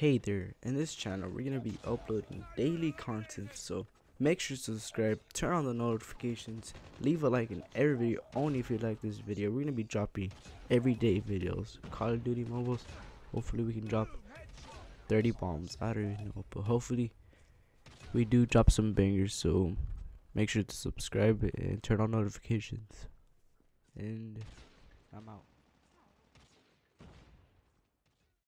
Hey there, in this channel we're gonna be uploading daily content, so make sure to subscribe, turn on the notifications, leave a like in every video only if you like this video. We're gonna be dropping everyday videos, Call of Duty mobiles. Hopefully we can drop 30 bombs. I don't even know, but hopefully we do drop some bangers. So make sure to subscribe and turn on notifications. And I'm out.